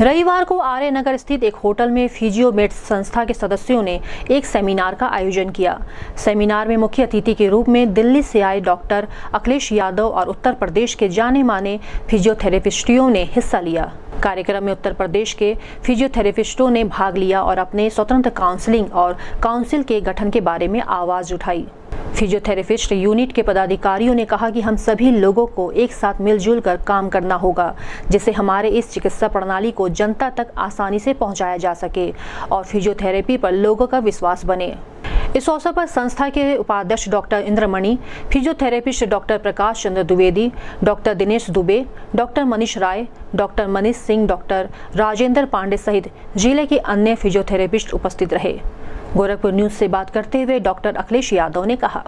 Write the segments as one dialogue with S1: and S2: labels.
S1: रविवार को आर्य नगर स्थित एक होटल में फिजियोमेट संस्था के सदस्यों ने एक सेमिनार का आयोजन किया। सेमिनार में मुख्य अतिथि के रूप में दिल्ली से आए डॉक्टर अखिलेश यादव और उत्तर प्रदेश के जाने माने फिजियोथेरेपिस्टियों ने हिस्सा लिया। कार्यक्रम में उत्तर प्रदेश के फिजियोथेरेपिस्टों ने भाग लिया और अपने स्वतंत्र काउंसलिंग और काउंसिल के गठन के बारे में आवाज़ उठाई। फिजियोथेरेपिस्ट यूनिट के पदाधिकारियों ने कहा कि हम सभी लोगों को एक साथ मिलजुल कर काम करना होगा, जिससे हमारे इस चिकित्सा प्रणाली को जनता तक आसानी से पहुँचाया जा सके और फिजियोथेरेपी पर लोगों का विश्वास बने। इस अवसर पर संस्था के उपाध्यक्ष doctor Indramani physiotherapist doctor Prakash Chandra Dwivedi, doctor Dinesh Dubey, doctor Manish Rai, doctor Manish Singh, doctor Rajendra Pandey सहित ज़िले के अन्य फिजियोथेरेपिस्ट उपस्थित रहे। गोरखपुर न्यूज़ से बात करते हुए डॉक्टर अखिलेश यादव ने कहा।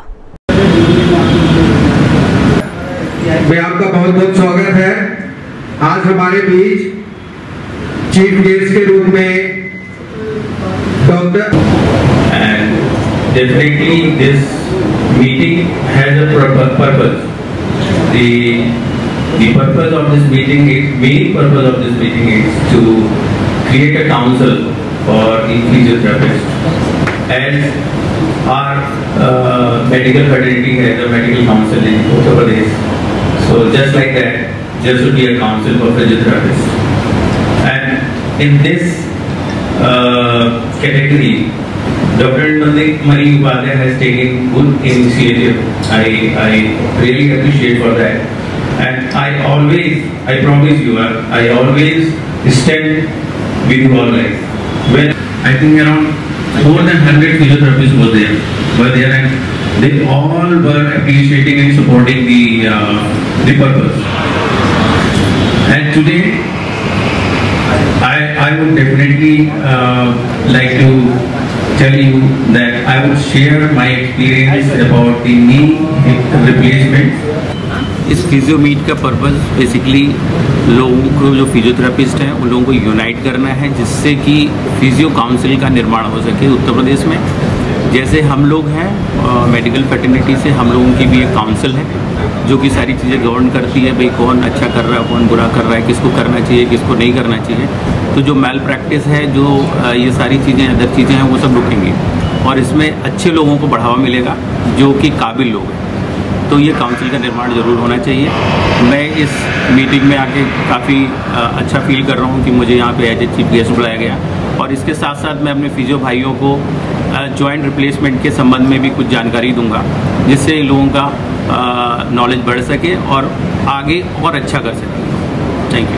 S2: आपका बहुत बहुत स्वागत है। आज हमारे बीच चीफ गेस्ट के रूप में doctor
S3: definitely this meeting has purpose purpose of this meeting is main purpose of this meeting is to create a council for in therapist As our uh, medical fraternity has a medical council in Uttar Pradesh, so just like that, there should be a council for physiotherapists. And in this uh, category, Dr. Mani Upadhyay has taken good initiative. I, I really appreciate for that. And I always, I promise you, I, I always stand with you all guys. When I think around more than 100 physiotherapists were there, were there and they all were appreciating and supporting the, uh, the purpose. And today, I, I would definitely uh, like to tell you that I would share my experience about the knee replacement.
S4: इस physio meet का purpose basically लोगों को जो physiotherapist हैं, उन लोगों को unite करना है जिससे कि फिजियो काउंसिल का निर्माण हो सके उत्तर प्रदेश में। जैसे हम लोग हैं मेडिकल फर्टिनिटी से हम लोगों की भी एक काउंसिल है, जो कि सारी चीज़ें गवर्न करती है, भाई कौन अच्छा कर रहा है, कौन बुरा कर रहा है, किसको करना चाहिए, किसको नहीं करना चाहिए। तो जो मेल प्रैक्टिस है, जो ये सारी चीज़ें अदर चीज़ें हैं, वो सब रुकेंगी। और इसमें अच्छे लोगों को बढ़ावा मिलेगा, जो कि काबिल लोग हैं। तो ये काउंसिल का निर्माण ज़रूर होना चाहिए। मैं इस मीटिंग में आके काफ़ी अच्छा फील कर रहा हूँ कि मुझे यहाँ पे एज ए चीफ गेस्ट बुलाया गया। और इसके साथ साथ मैं अपने फिजियो भाइयों को जॉइंट रिप्लेसमेंट के संबंध में भी कुछ जानकारी दूँगा, जिससे लोगों का नॉलेज बढ़ सके और आगे और अच्छा कर सके।